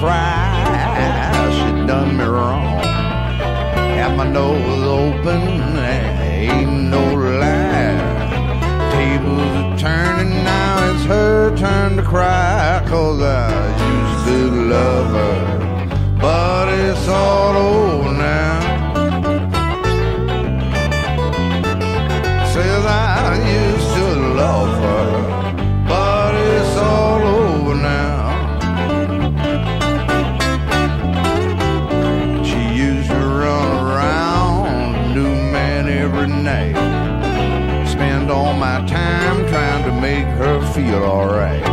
cry, she done me wrong. Nose open, ain't no lie. Tables are turning, now it's her turn to cry. Cause I used to love her, but it's all over now. Says I used feel alright.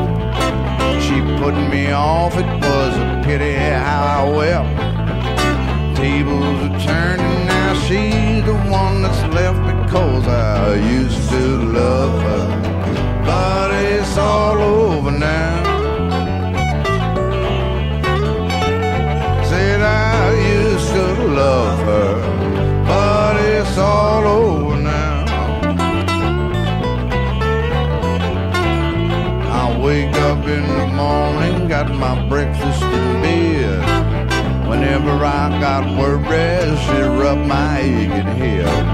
She put me off, it was a pity how I wept. Tables are turning now, she's the one that's left because I used breakfast in bed. Whenever I got worried, she rubbed my aching head.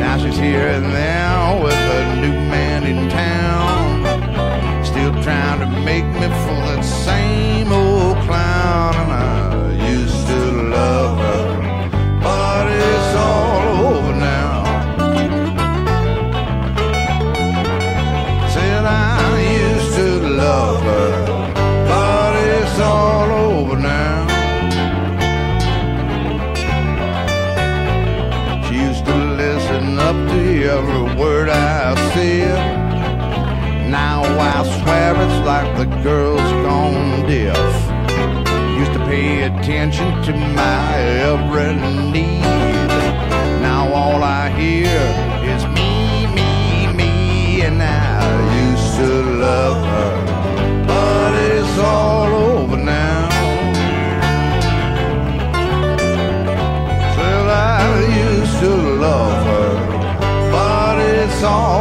Now she's here and now with a new man in town. Still trying to make me for that same every word I said. Now I swear it's like the girl's gone deaf. Used to pay attention to my every need. Now all I hear but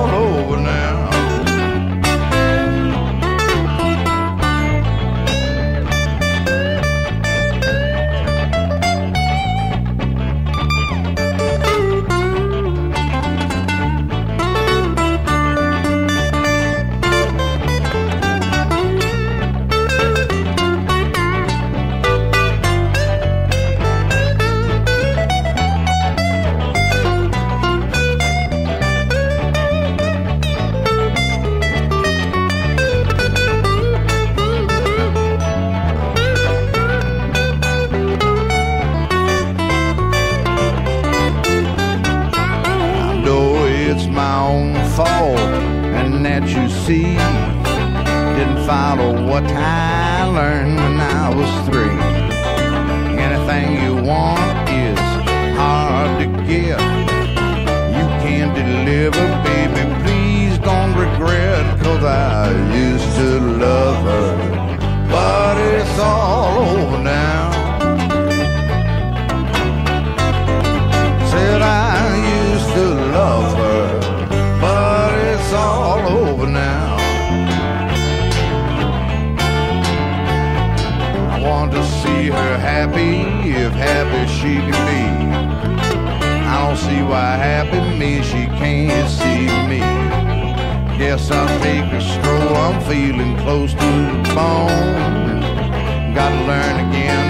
see didn't follow what I learned when I was three. Anything you want happy, if happy she can be. I don't see why happy means she can't see me. Guess take a stroll, I'm feeling close to the bone. Gotta learn again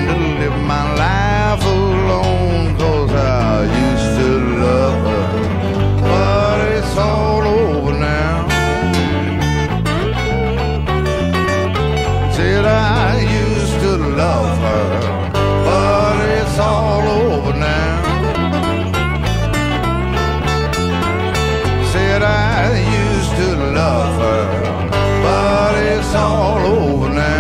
all over now.